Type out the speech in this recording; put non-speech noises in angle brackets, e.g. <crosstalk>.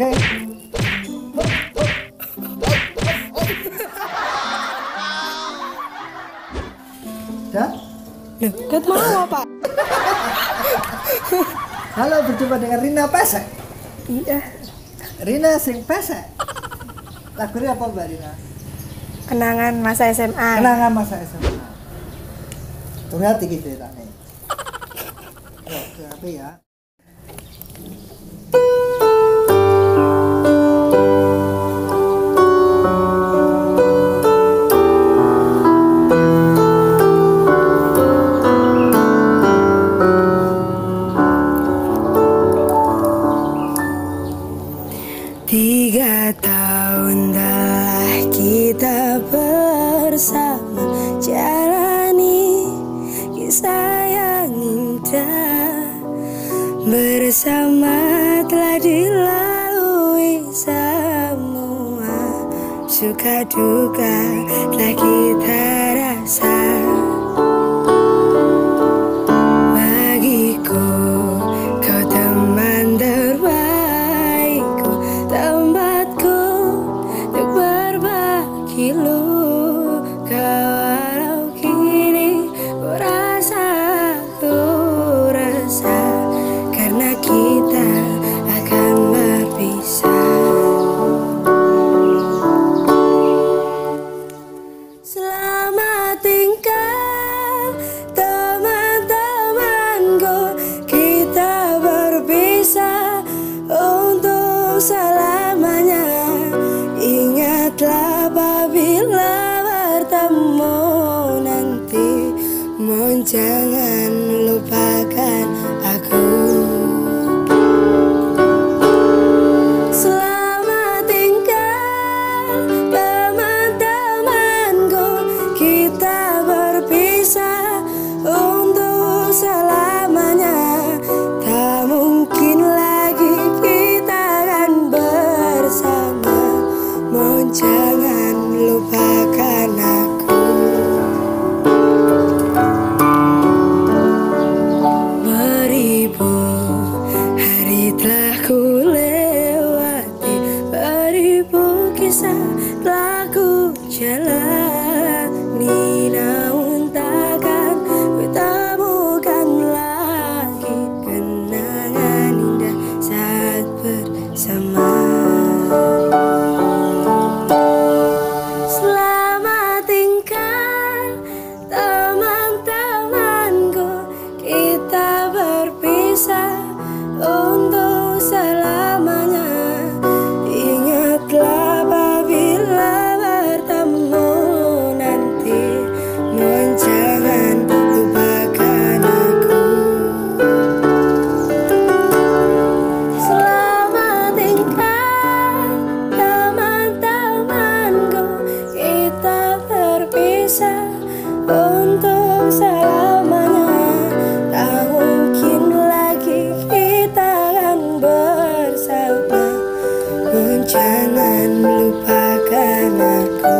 Oke. Dah? Loh, ket mau Pak? Halo, berjumpa dengan Rina Pesek. Iya. Rina sing pesek. Lagu ini apa Mbak Rina? Kenangan masa SMA. Kenangan masa SMA. Tunggu hati gitu. <laughs> Ya, tapi ya. Bersama jalani kisah yang indah. Bersama telah dilalui semua. Suka duka telah kita rasa karena kita akan berpisah. Selamat tinggal teman-temanku. Kita berpisah untuk selamanya. Ingatlah apabila bertemu nanti. Mohon jangan ku jalani untuk selamanya Tak mungkin lagi kita akan bersama. Jangan lupakan aku